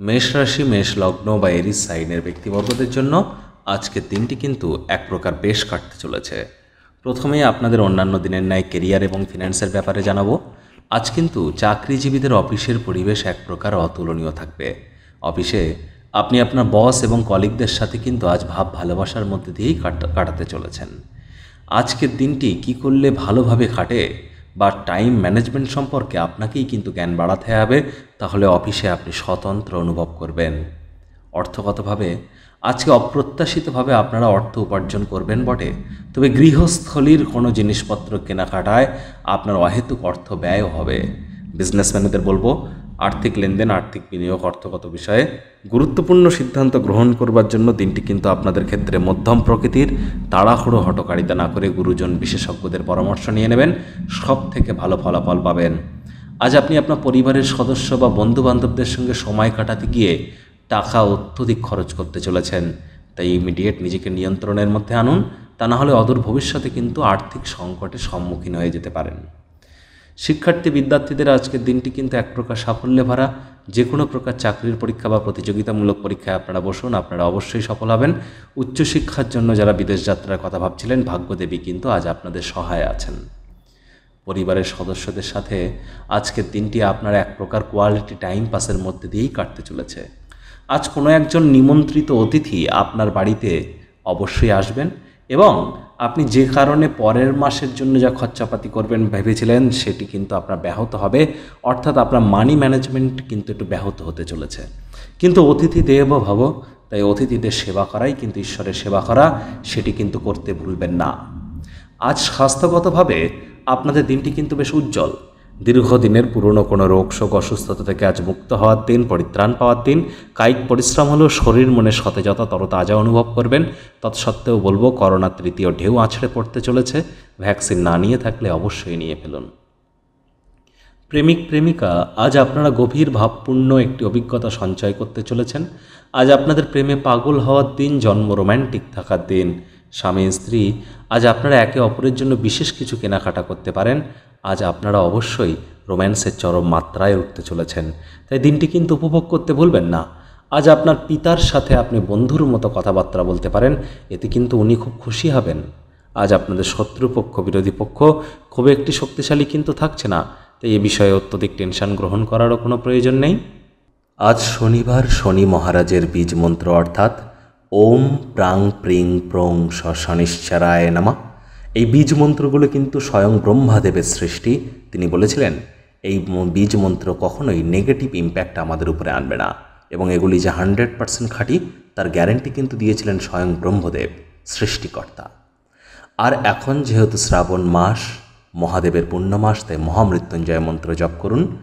মেষ রাশি, মেষ লগ্ন বা এরিস সাইনের ব্যক্তিবর্গদের জন্য আজকের দিনটি কিন্তু এক প্রকার বেশ কাটতে চলেছে। প্রথমেই আপনাদের অন্যান্য দিনের ন্যায় কেরিয়ার এবং ফিনান্সের ব্যাপারে জানাব। আজ কিন্তু চাকরিজীবীদের অফিসের পরিবেশ এক প্রকার অতুলনীয় থাকবে। অফিসে আপনি আপনার বস এবং কলিগদের সাথে কিন্তু আজ ভাব ভালোবাসার মধ্যে দিয়েই কাটা- কাটাতে চলেছেন। আজকের দিনটি কি করলে ভালোভাবে কাটে বা টাইম ম্যানেজমেন্ট সম্পর্কে আপনাকেই কিন্তু জ্ঞান বাড়াতে হবে, তাহলে অফিসে আপনি স্বতন্ত্র অনুভব করবেন। অর্থগতভাবে, আজকে অপ্রত্যাশিতভাবে আপনারা অর্থ উপার্জন করবেন বটে, তবে গৃহস্থলীর কোনো জিনিসপত্র কেনাকাটায় আপনার অহেতুক অর্থ ব্যয়ও হবে। বিজনেসম্যানদের বলব আর্থিক লেনদেন, আর্থিক বিনিয়োগ, অর্থগত বিষয়ে গুরুত্বপূর্ণ সিদ্ধান্ত গ্রহণ করবার জন্য দিনটি কিন্তু আপনাদের ক্ষেত্রে মধ্যম প্রকৃতির তাড়াহুড়ো হটকারিতা না করে গুরুজন বিশেষজ্ঞদের পরামর্শ নিয়ে নেবেন সব থেকে ভালো ফলাফল পাবেন। আজ আপনি আপনার পরিবারের সদস্য বা বন্ধু বান্ধবদের সঙ্গে সময় কাটাতে গিয়ে টাকা অত্যধিক খরচ করতে চলেছেন, তাই ইমিডিয়েট নিজেকে নিয়ন্ত্রণের মধ্যে আনুন, তা না হলে অদূর ভবিষ্যতে কিন্তু আর্থিক সংকটের সম্মুখীন হয়ে যেতে পারেন। শিক্ষার্থী বিদ্যার্থীদের আজকের দিনটি কিন্তু এক প্রকার সাফল্যে ভরা। যে কোনো প্রকার চাকরির পরীক্ষা বা প্রতিযোগিতামূলক পরীক্ষায় আপনারা বসুন, আপনারা অবশ্যই সফল হবেন। উচ্চশিক্ষার জন্য যারা বিদেশ যাত্রার কথা ভাবছিলেন, ভাগ্যদেবী কিন্তু আজ আপনাদের সহায় আছেন। পরিবারের সদস্যদের সাথে আজকের দিনটি আপনার এক প্রকার কোয়ালিটি টাইম পাসের মধ্যে দিয়েই কাটতে চলেছে। আজ কোনো একজন নিমন্ত্রিত অতিথি আপনার বাড়িতে অবশ্যই আসবেন এবং আপনি যে কারণে পরের মাসের জন্য যা খরচাপাতি করবেন ভেবেছিলেন, সেটি কিন্তু আপনার ব্যাহত হবে। অর্থাৎ আপনার মানি ম্যানেজমেন্ট কিন্তু একটু ব্যাহত হতে চলেছে। কিন্তু অতিথি দেব ভাব, তাই অতিথিদের সেবা করাই কিন্তু ঈশ্বরের সেবা করা, সেটি কিন্তু করতে ভুলবেন না। আজ স্বাস্থ্যগতভাবে আপনাদের দিনটি কিন্তু বেশ উজ্জ্বল। দীর্ঘদিনের পুরনো কোনো রোগ, শোক, অসুস্থতা থেকে আজ মুক্ত হওয়ার দিন, পরিত্রাণ পাওয়ার দিন। কায়িক পরিশ্রম হলেও শরীর মনে সতেজতা তরতাজা অনুভব করবেন। তৎসত্ত্বেও বলব, করোনা তৃতীয় ঢেউ আছড়ে পড়তে চলেছে। ভ্যাকসিন না নিয়ে থাকলে অবশ্যই নিয়ে ফেলুন। প্রেমিক, প্রেমিকা, আজ আপনারা গভীর ভাবপূর্ণ একটি অভিজ্ঞতা সঞ্চয় করতে চলেছেন। আজ আপনাদের প্রেমে পাগল হওয়ার দিন, জন্ম রোম্যান্টিক থাকার দিন। স্বামী, স্ত্রী, আজ আপনারা একে অপরের জন্য বিশেষ কিছু কেনাকাটা করতে পারেন। আজ আপনারা অবশ্যই রোম্যান্সের চরম মাত্রায় উঠতে চলেছেন। তাই দিনটি কিন্তু উপভোগ করতে ভুলবেন না। আজ আপনার পিতার সাথে আপনি বন্ধুর মতো কথাবার্তা বলতে পারেন, এতে কিন্তু উনি খুব খুশি হবেন। আজ আপনাদের শত্রুপক্ষ, বিরোধী পক্ষ খুব একটি শক্তিশালী কিন্তু থাকছে না, তাই এ বিষয়ে অত্যধিক টেনশন গ্রহণ করারও কোনো প্রয়োজন নেই। আজ শনিবার শনি মহারাজের বীজ মন্ত্র অর্থাৎ ওম প্রাং প্রিং প্রং শনিশ্চরায় নামা। এই বীজ মন্ত্রগুলো কিন্তু স্বয়ং ব্রহ্মাদেবের সৃষ্টি। তিনি বলেছিলেন, এই বীজ মন্ত্র কখনোই নেগেটিভ ইম্প্যাক্ট আমাদের উপরে আনবে না। এবং এগুলি যে হান্ড্রেড পার্সেন্ট খাঁটি, তার গ্যারেন্টি কিন্তু দিয়েছিলেন স্বয়ং ব্রহ্মদেব, সৃষ্টিকর্তা। আর এখন যেহেতু শ্রাবণ মাস, মহাদেবের পূর্ণ মাস তাই মহামৃত্যুঞ্জয় মন্ত্র জপ করুন।